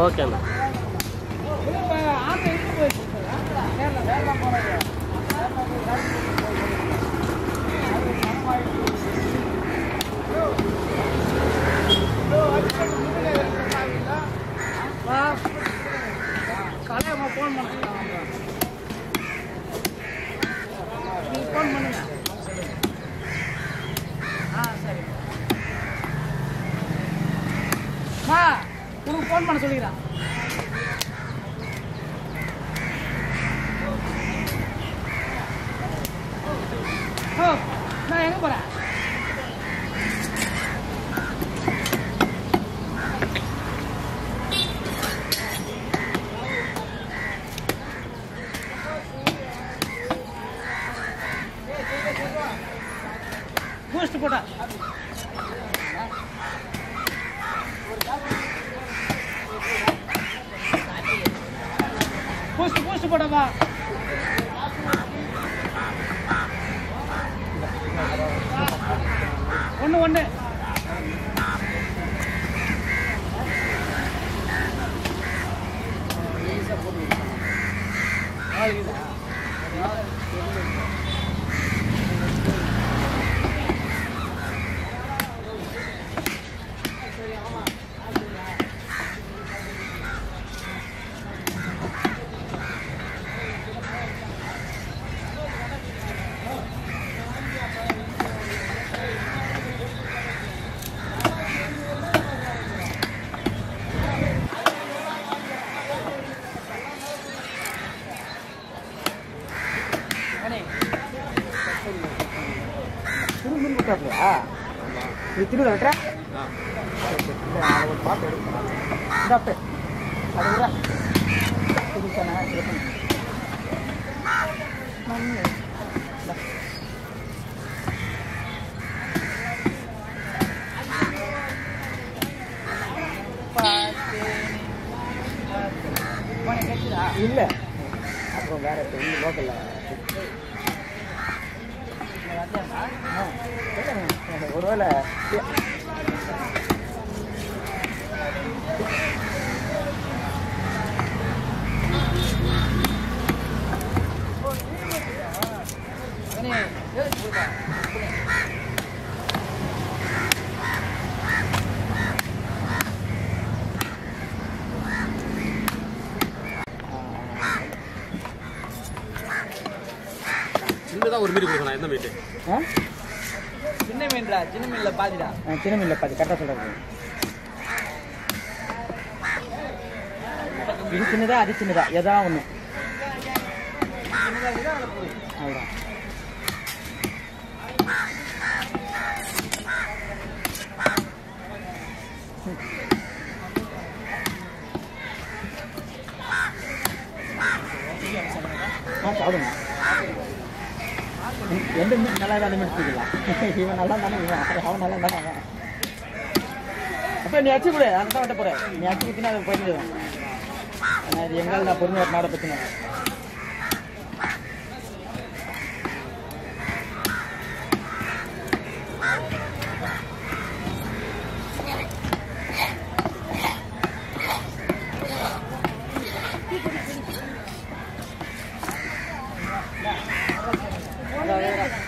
ஓகேண்ணா கலையம்மா ஃபோன் பண்ணுங்க நீங்க ஃபோன் பண்ணுங்க ஆ சரி மா. உனக்கு ஃபோன் பண்ண சொல்லிக்கிறேன் நான் எங்க போறேன் பூஸ்ட் போட்டா பூஸ்ட் ஒன்று ஒன்று திரும்ப விட்டாப்லையா இது திரும்ப விட்டுற ஒரு பாட்டு எடுக்கிறேன் இந்த அது விட இல்லை. அப்புறம் வேற லோக்கலில் ஒருவேளை சின்னதாக ஒரு மீன் கொடுக்கணும். எந்த மீட்டு சின்ன மீன்டா சின்ன மீன்ல பாதிடா. சின்ன மீன்ல பாதி கரெக்டா சொல்றது. இது சின்னதா அது சின்னதா எதா ஒண்ணு. அவ்வளோதான் சாப்பிடுங்க. எந்த மீன் நல்லா தானே மீன் இவன் நல்லா தானே இவன் அவன் நல்லா தானே அவன். அப்போ நீ அச்சு கொடு அந்த தான் விட்ட போகிறேன் நீ அச்சு கொடுத்தினா அதை போயிடுவேன் ஆனால் இது எங்கால் நான் பொறுமையாக நாட பற்றினேன்.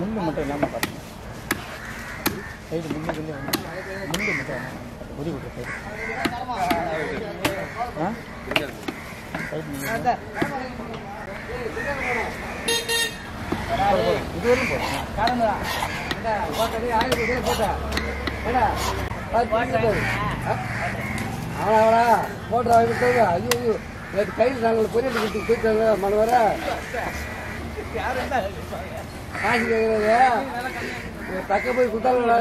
முண்டு மட்டும் இல்லாமல் பார்த்தீங்க சைடு முண்டு முண்டு முண்டு மட்டும் வேணாம். உரி விட்டு சைடு. ஆ? சைடு போதும் போட்டா அவனா போட்டு ஐயோ ஐயோ. நேற்று கையில் நாங்கள் பொரியல் கொடுத்து போயிட்டாங்க மனவரை காசு கேட்குறது தக்க போய் கொடுத்தாங்களா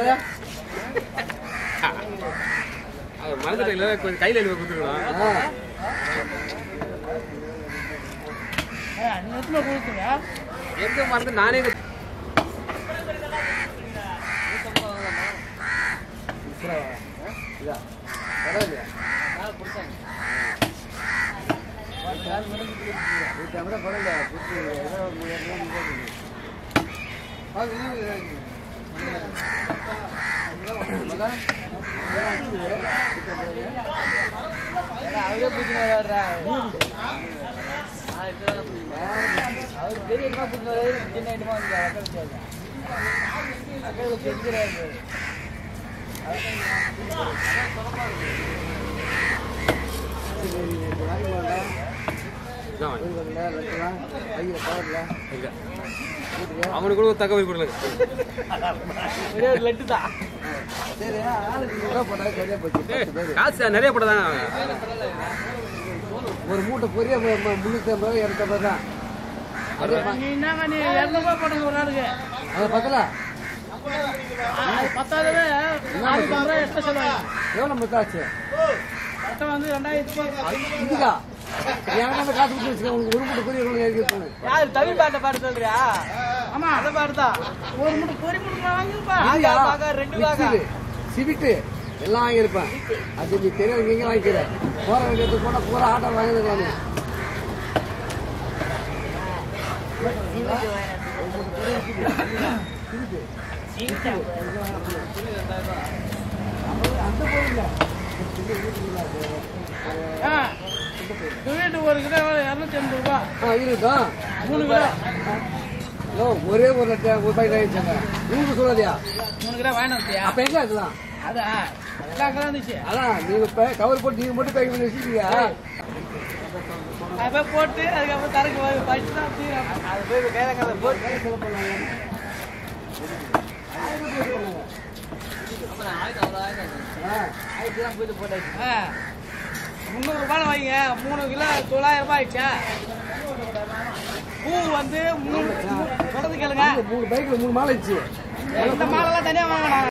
மறந்துட்டீங்களா கொஞ்சம் கையில் எழுதி கொடுத்துங்க எங்க மறந்து நானே இது-. பரவாயில்லையா ஐம்பது ரூபா பரவாயில்ல. புட்டு ஏதோ ஒரு இரநூறு ரூபா கொடுங்க. ஆ, இது இது. மகா? அவரே பிடிச்சின்னு வர்றா அவர் பெரிய இடமா பிடிச்சின்னு சின்ன இடமா வந்து அக்கறை அக்கறை செஞ்சுறாரு இது வாங்கி அவனுக்கு கூட ஒரு தகவல் கொடுங்க. லட்டு தான். காசு நிறைய போட்டதான் ஒரு மூட்டை பொரிய முன்னூத்தி ஐம்பது ரூபாய் இரநூத்தி ஐம்பது தான் அது எக்ஸ்ட்ரா சொல்லுவாங்க. எவ்வளவு முத்தாச்சு வந்து ரெண்டாயிரத்தி. இதுக்கா எனக்கு அந்த காசு கொடுத்து வச்சுக்க உங்களுக்கு ஒரு மூட்டை பொரிய எவ்வளவு எழுதி இருக்கணும் யாரு தமிழ் பாட்டை சொல்றியா ஆமா ஒரு மூட்டை வாங்கிருப்பா? பாக்கா, ரெண்டு. மிக்ஸிடு, சிவிட்டு. எல்லாம் வாங்கியிருப்பேன். அது நீ தெரியாது நீங்க வாங்கிக்கிற. போற வேண்டியது போனா பூரா ஆட்டோ அந்த பொருள் ஒரு கிலோ இரநூத்தி எண்பது ரூபா. ஆ இருக்கா மூணு கிலோ. ஓ ஒரே ஒரு லட்சம் ஒரு பைக் ஆயிடுச்சாங்க சொல்லாதியா? மூணு கிலோ வந்துட்டியா? அப்ப எங்க இருக்கலாம் அதான் எல்லா கிலோ இருந்துச்சு அதான் நீங்க பே- கவர் போட்டு நீங்க மட்டும் பேக் பண்ணி அதை போய் போட்டு அதுக்கப்புறம் தரக்கு போய் படிச்சு தான். அது போய் கையில போட்டு. முந்நூறு ரூபாய் வைங்க. மூணு கிலோ தொள்ளாயிரம் ரூபாய் ஆயிடுச்சா? பூ வந்து மூணு சொல்றது கேளுங்க. மூணு பைக்ல மூணு மாலை ஆயிடுச்சு. இந்த மாலெல்லாம் தனியா வாங்கினாங்க